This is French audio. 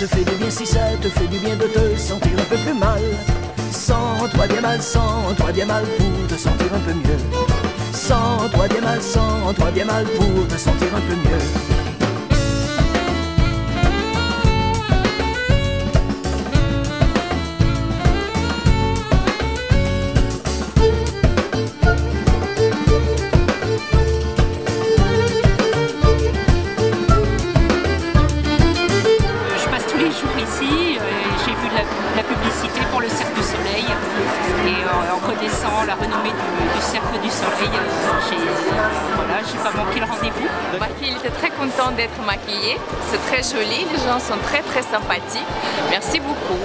te fait du bien, si ça te fait du bien de te sentir un peu plus mal. Sens-toi bien mal, sens-toi bien mal pour te sentir un peu mieux. Sens-toi bien mal, sens-toi bien mal pour te sentir un peu mieux. La renommée du, Cercle du Soleil, j'ai voilà, pas manqué le rendez-vous. Ma fille était très contente d'être maquillée. C'est très joli, les gens sont très très sympathiques. Merci beaucoup.